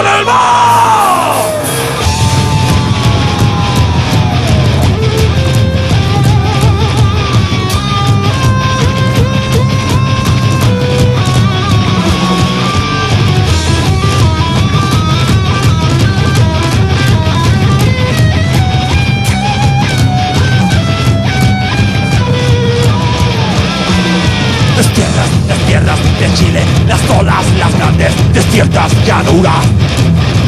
en el mar. Las tierras de Chile, las olas, las grandes, desiertas llanuras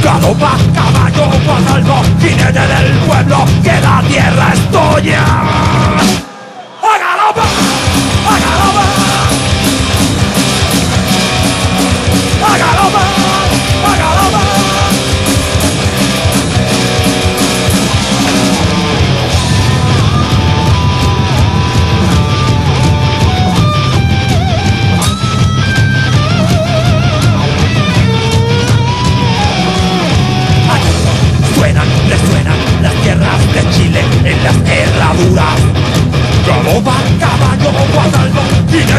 Galopa, caballo, guasaldo, jinete del pueblo, que la tierra es tuya.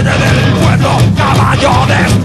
viene del puerto, caballo de